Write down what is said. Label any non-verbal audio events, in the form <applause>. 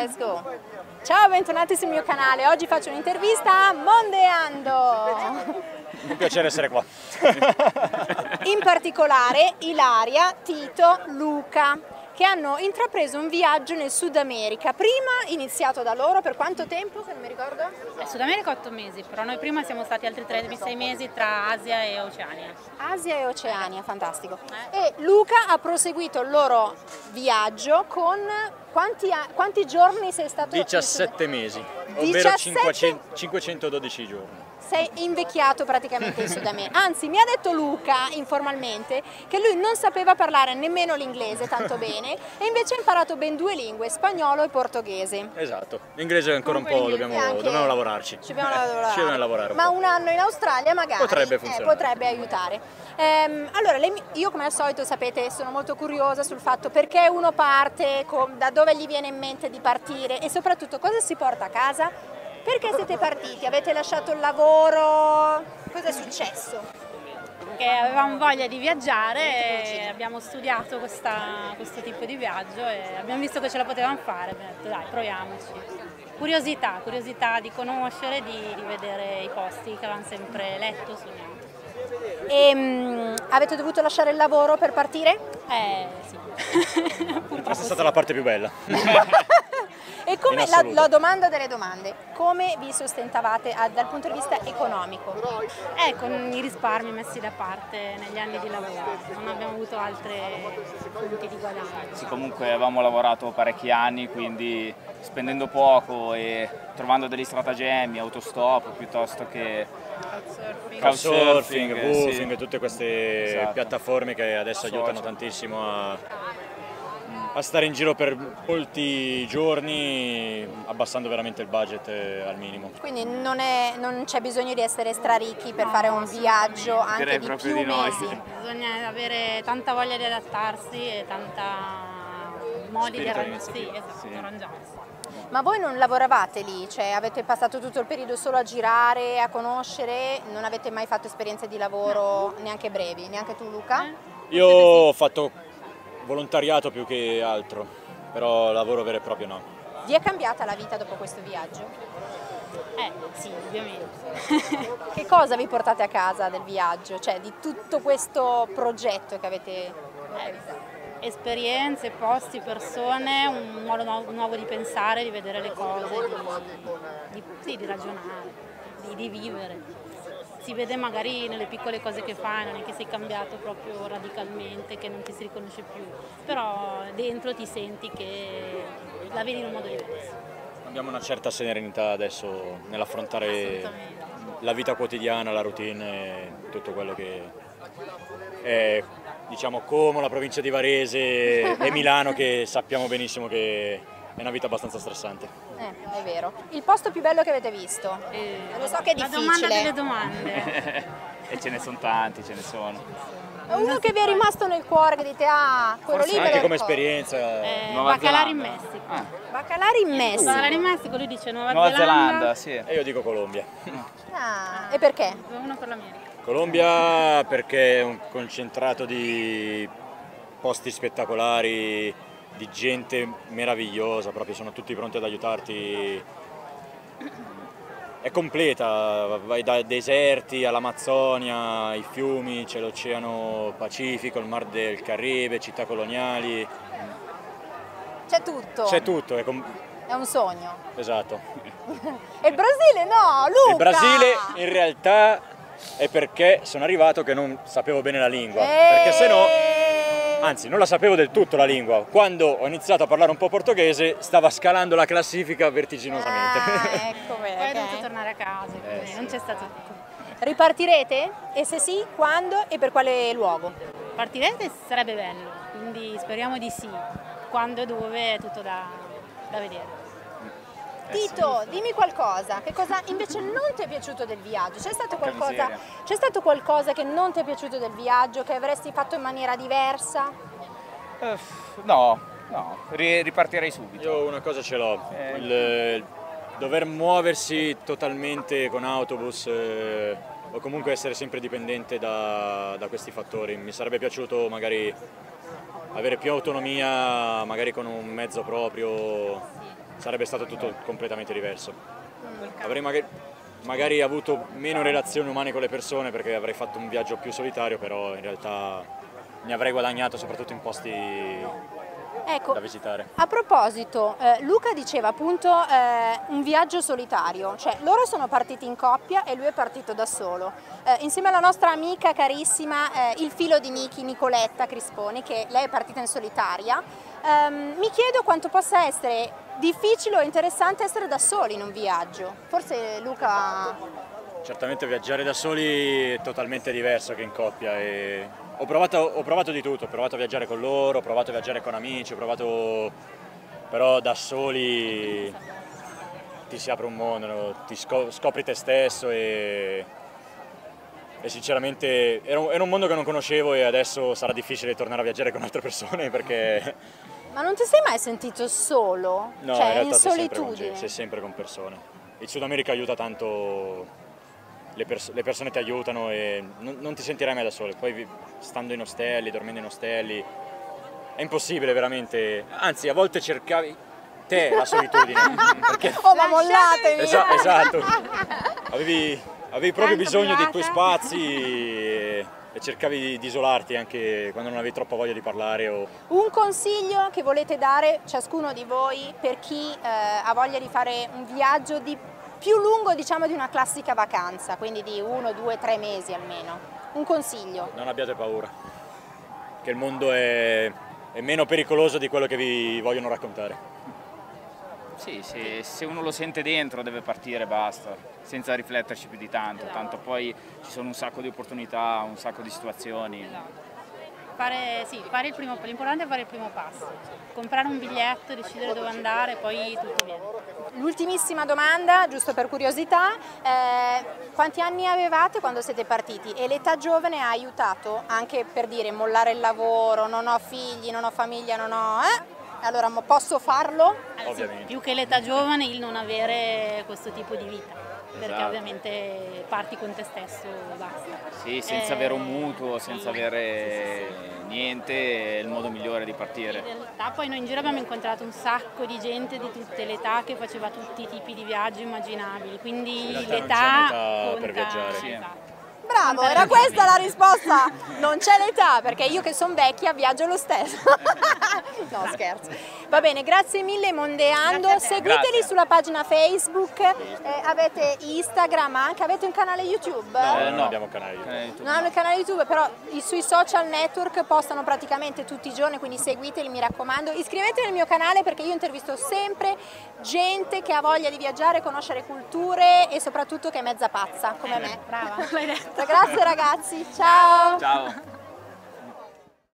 let's go. Ciao, bentornati sul mio canale. Oggi faccio un'intervista a Mondeando. Un piacere essere qua. In particolare Ilaria, Tito, Luca, che hanno intrapreso un viaggio nel Sud America. Prima iniziato da loro, per quanto tempo? Che non mi ricordo. Eh, Sud America 8 mesi, però noi prima siamo stati altri 3-6 mesi tra Asia e Oceania. Asia e Oceania, fantastico. E Luca ha proseguito il loro viaggio con quanti, quanti giorni sei stato in Sud- 17 mesi, ovvero 17? 500 512 giorni. Sei invecchiato praticamente in Sud America. <laughs> Anzi, mi ha detto Luca informalmente che lui non sapeva parlare nemmeno l'inglese tanto <laughs> bene e invece ha imparato ben due lingue, spagnolo e portoghese. Esatto, l'inglese ancora un po' Comunque dobbiamo, dobbiamo lavorarci. Ci dobbiamo lavorare. <laughs> Ci dobbiamo lavorare un Ma po'. un anno in Australia magari Potrebbe eh, potrebbe aiutare. Ehm, allora, mi- io come al solito sapete sono molto curiosa sul fatto perché uno parte, com- da dove gli viene in mente di partire e soprattutto cosa si porta a casa. Perché siete partiti? Avete lasciato il lavoro? Cosa è successo? Che avevamo voglia di viaggiare e abbiamo studiato questa- questo tipo di viaggio e abbiamo visto che ce la potevamo fare, abbiamo detto dai proviamoci. Curiosità, curiosità di conoscere, di, di vedere i posti che avevamo sempre letto, sognato. E, mm, avete dovuto lasciare il lavoro per partire? Eh sì, <laughs> purtroppo Questa è stata sì. la parte più bella. <laughs> E come la, la domanda delle domande, come vi sostentavate a- dal punto di vista economico? Eh, con i risparmi messi da parte negli anni di lavoro, non abbiamo avuto altre fonti di guadagno. Sì, comunque avevamo lavorato parecchi anni, quindi spendendo poco e trovando degli stratagemmi, autostop piuttosto che Couchsurfing. Couchsurfing, Woofing, sì. tutte queste Esatto. piattaforme che adesso aiutano tantissimo a, a stare in giro per molti giorni abbassando veramente il budget eh, al minimo. Quindi non, è- non c'è bisogno di essere straricchi per fare un viaggio anche Direi di proprio più di no. mesi. Bisogna avere tanta voglia di adattarsi e tanta modi di Spirito arran- iniziativo, sì, esatto, sì. arrangiarsi. Ma voi non lavoravate lì, cioè avete passato tutto il periodo solo a girare, a conoscere, non avete mai fatto esperienze di lavoro neanche brevi, neanche tu Luca? Eh? Io ho fatto volontariato più che altro, però lavoro vero e proprio no. Vi è cambiata la vita dopo questo viaggio? Eh, sì, ovviamente. <laughs> Che cosa vi portate a casa del viaggio, cioè di tutto questo progetto che avete realizzato? Esperienze, posti, persone, un modo nu- nuovo di pensare, di vedere le cose, di, di- sì, di ragionare, di, di vivere. Si vede magari nelle piccole cose che fai, non è che sei cambiato proprio radicalmente, che non ti si riconosce più, però dentro ti senti che la vedi in un modo diverso. Abbiamo una certa serenità adesso nell'affrontare la vita quotidiana, la routine e tutto quello che è diciamo Como, la provincia di Varese e <laughs> Milano che sappiamo benissimo che è una vita abbastanza stressante. Eh, è vero. Il posto più bello che avete visto? E Lo so che è La domanda difficile. delle domande. <laughs> e ce ne sono tanti, ce ne sono. Uno che vi è rimasto nel cuore, che dite, ah, quello lì me lo Anche come ricordo. esperienza. Eh, Nuova Baccalari in Zelanda. Messico. Ah, Baccalari in Messico. Baccalari in Messico, lui dice Nuova, Nuova Zelanda, sì. E io dico Colombia. Ah, e perché? Uno per l'America. Colombia perché è un concentrato di posti spettacolari, di gente meravigliosa, proprio sono tutti pronti ad aiutarti. È completa, vai dai deserti all'Amazzonia, ai fiumi, c'è l'Oceano Pacifico, il Mar del Caribe, città coloniali, C'è tutto. c'è tutto, è È un sogno. esatto. <laughs> E il Brasile no, Luca! Il Brasile in realtà è perché sono arrivato che non sapevo bene la lingua, perché se no Anzi, non la sapevo del tutto la lingua. Quando ho iniziato a parlare un po' portoghese, stava scalando la classifica vertiginosamente. Ah, <laughs> ecco Poi è bene. dovuto tornare a casa, quindi sì. non c'è stato Ripartirete? E se sì, quando e per quale luogo? Partirete sarebbe bello, quindi speriamo di sì. Quando e dove è tutto da, da vedere. Tito, dimmi qualcosa, che cosa invece non ti è piaciuto del viaggio? C'è stato, stato qualcosa che non ti è piaciuto del viaggio, che avresti fatto in maniera diversa? Eh, no, no, ri- ripartirei subito. Io una cosa ce l'ho, Eh. il, il dover muoversi totalmente con autobus eh, o comunque essere sempre dipendente da, da questi fattori. Mi sarebbe piaciuto magari avere più autonomia, magari con un mezzo proprio. Sarebbe stato tutto completamente diverso. Avrei magari, magari avuto meno relazioni umane con le persone perché avrei fatto un viaggio più solitario, però in realtà mi avrei guadagnato soprattutto in posti ecco, da visitare. A proposito, eh, Luca diceva appunto eh, un viaggio solitario, cioè loro sono partiti in coppia e lui è partito da solo. Eh, insieme alla nostra amica carissima, eh, il filo di Niki, Nicoletta Crisponi, che lei è partita in solitaria, ehm, mi chiedo quanto possa essere difficile o interessante essere da soli in un viaggio. Forse Luca... Certamente viaggiare da soli è totalmente diverso che in coppia e ho provato, ho provato di tutto, ho provato a viaggiare con loro, ho provato a viaggiare con amici, ho provato però da soli ti si apre un mondo, ti scopri te stesso e, e sinceramente era un, mondo che non conoscevo e adesso sarà difficile tornare a viaggiare con altre persone <laughs> perché... Ma non ti sei mai sentito solo? No, cioè, in realtà in sei solitudine? Sempre con, sei sempre con persone. Il Sud America aiuta tanto le, pers le, persone ti aiutano e non, non, ti sentirai mai da solo. Poi stando in ostelli, dormendo in ostelli, è impossibile veramente. Anzi, a volte cercavi te la solitudine. <laughs> perché... Oh, ma mollatemi! Esa esatto. Avevi, avevi proprio Tanto bisogno dei tuoi spazi e, cercavi di isolarti anche quando non avevi troppa voglia di parlare. O... Un consiglio che volete dare ciascuno di voi per chi eh, ha voglia di fare un viaggio di più lungo diciamo di una classica vacanza, quindi di uno, due, tre mesi almeno. Un consiglio. Non abbiate paura, che il mondo è, è meno pericoloso di quello che vi vogliono raccontare. Sì, se, se, uno lo sente dentro deve partire, basta, senza rifletterci più di tanto, tanto poi ci sono un sacco di opportunità, un sacco di situazioni. Esatto fare, sì, fare il primo, l'importante è fare il primo passo, comprare un biglietto, decidere dove andare, poi tutto viene. L'ultimissima domanda, giusto per curiosità, eh, quanti anni avevate quando siete partiti e l'età giovane ha aiutato anche per dire mollare il lavoro, non ho figli, non ho famiglia, non ho... Eh? Allora posso farlo? Sì, più che l'età giovane il non avere questo tipo di vita perché esatto. ovviamente parti con te stesso e basta. Sì, senza eh, avere un mutuo, senza sì, avere sì, niente, è il modo migliore di partire. in realtà poi noi in giro abbiamo incontrato un sacco di gente di tutte le età che faceva tutti i tipi di viaggi immaginabili, quindi l'età per viaggiare. Esatto. Bravo, era questa la risposta. Non c'è l'età, perché io che sono vecchia viaggio lo stesso. <laughs> no, scherzo. Va bene, grazie mille Mondeando. Seguiteli grazie. sulla pagina Facebook, eh, avete Instagram anche, avete un canale YouTube? No, eh, no abbiamo un canale YouTube. Non hanno il canale YouTube, però sui social network postano praticamente tutti i giorni, quindi seguiteli, mi raccomando. Iscrivetevi al mio canale perché io intervisto sempre gente che ha voglia di viaggiare, conoscere culture e soprattutto che è mezza pazza, come me. Brava, Grazie ragazzi, ciao! Ciao!